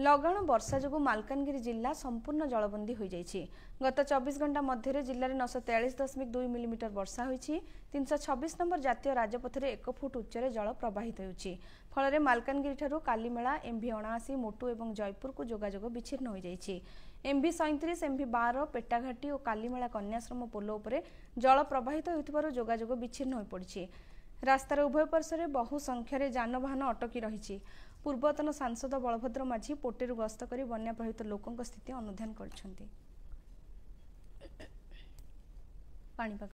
ଲଗାଣ ବର୍ଷା ଯୋଗୁଁ ମାଲକାନଗିରି ଜିଲ୍ଲା ସମ୍ପୂର୍ଣ୍ଣ ଜଳବନ୍ଦୀ ହୋଇଯାଇଛି। ଗତ ଚବିଶ ଘଣ୍ଟା ମଧ୍ୟରେ ଜିଲ୍ଲାରେ ନଅଶହ ତେୟାଳିଶ ଦଶମିକ ଦୁଇ ମିଲିମିଟର ବର୍ଷା ହୋଇଛି। ତିନିଶହ ଛବିଶ ନମ୍ବର ଜାତୀୟ ରାଜପଥରେ ଏକ ଫୁଟ ଉଚ୍ଚରେ ଜଳ ପ୍ରବାହିତ ହେଉଛି। ଫଳରେ ମାଲକାନଗିରିଠାରୁ କାଲିମେଳା ଏମ୍ଭି ଅଣାଅଶୀ ମୋଟୁ ଏବଂ ଜୟପୁରକୁ ଯୋଗାଯୋଗ ବିଚ୍ଛିନ୍ନ ହୋଇଯାଇଛି। ଏମ୍ଭି ସଇଁତିରିଶ ଏମ୍ଭି ବାର ପେଟାଘାଟି ଓ କାଲିମେଳା କନ୍ୟାଶ୍ରମ ପୋଲ ଉପରେ ଜଳ ପ୍ରବାହିତ ହେଉଥିବାରୁ ଯୋଗାଯୋଗ ବିଚ୍ଛିନ୍ନ ହୋଇପଡ଼ିଛି। ରାସ୍ତାର ଉଭୟ ପାର୍ଶ୍ୱରେ ବହୁ ସଂଖ୍ୟାରେ ଯାନବାହନ ଅଟକି ରହିଛି। ପୂର୍ବତନ ସାଂସଦ ବଳଭଦ୍ର ମାଝୀ ପୋଟେରୁ ଗସ୍ତ କରି ବନ୍ୟା ପ୍ରଭାବିତ ଲୋକଙ୍କ ସ୍ଥିତି ଅନୁଧ୍ୟାନ କରିଛନ୍ତି। ପାଣିପାଗ